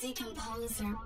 Decomposer.